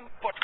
to but